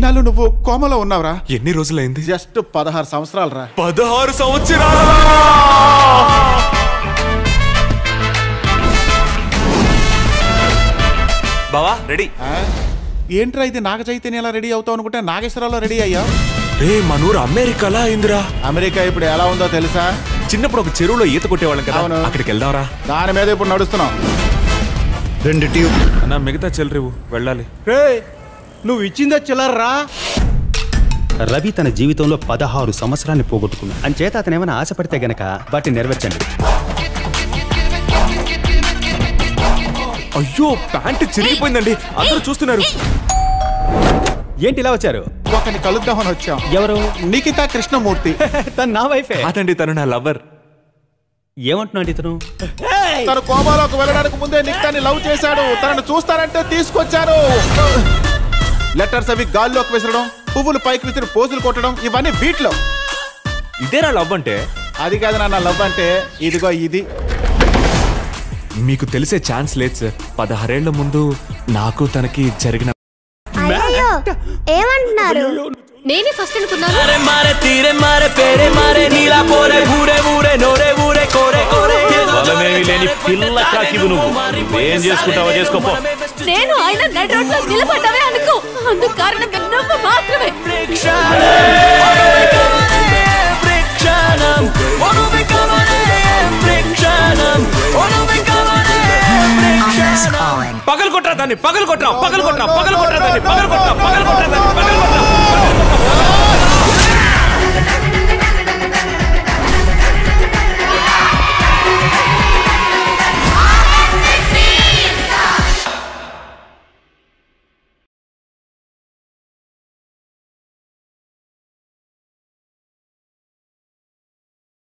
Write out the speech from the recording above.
ఇన్నాళ్ళు నువ్వు కోమలో ఉన్నావురా. ఎన్ని రోజులైంది? జస్ట్ పదహారు సంవత్సరాలు రా పదహారు సంవత్సరాలు! బావా రెడీ. ఏంట్రా ఇది? నాగ చైతన్యలా రెడీ అవుతావు అనుకుంటే నాగేశ్వరరావు రెడీ అయ్యా రే మనూరు అమెరికాలా అయిందిరా? అమెరికా ఇప్పుడు ఎలా ఉందో తెలుసా? చిన్నప్పుడు ఒక చెరువులో ఈత కొట్టేవాళ్ళం కదా. అక్కడికి వెళ్దాంరా. దాని మీద ఇప్పుడు నడుస్తున్నాం. రెండు ట్యూబ్ అన్న మిగతా చెల్లరేవు వెళ్ళాలి. రే నువ్వు ఇచ్చిందే చిల్లర్రా రవి తన జీవితంలో పదహారు సంవత్సరాన్ని పోగొట్టుకున్నాడు. అంచేత అతను ఏమైనా ఆశపడితే గనక వాటిని నెరవేర్చండి. అయ్యో ప్యాంట్ చిరిగిపోయిందండి. అందరూ చూస్తున్నారు. ఏంటి ఇలా వచ్చారు? ఒకని కలుద్దామని వచ్చాం. ఎవరు? నిఖిత కృష్ణమూర్తి. తను నా వైఫే. కాదండి తను నా లవర్. ఏమంటున్నాడు ఇతను? తను కోమాలోకి వెళ్ళడానికి ముందే నిఖితాని లవ్ చేశాడు. తనను చూస్తారంటే తీసుకొచ్చారు. లెటర్స్ అవి గాల్లోకి విసరడం పువ్వులు పైకి విసిరి పోజులు కొట్టడం ఇవన్నీ వీటిలో. ఇదేనా లవ్ అంటే? అది కాదు నా లవ్ అంటే ఇదిగో ఇది. మీకు తెలిసే ఛాన్స్ లేదు సార్. పదహారేళ్ళ ముందు నాకు తనకి జరిగిన ఏమంటున్నారు? నేనే ఫస్ట్ అనుకున్నాను. అరే తీరే మారే పేరే మారే నీలా పోరే ఊరే నోరే ఊరే కోరే కోరే బలమేమి లేని చేసుకోపో. నేను ఆయన నడి రోడ్లో నిలబడ్డవే అనుకో. అందుకు కారణం నువ్వు మాత్రమే. పగలు కొట్టరా దాన్ని పగలు కొట్టరా పగలు కొట్టరా పగలు కొట్టరా దాన్ని పగలు కొట్టరా పగలు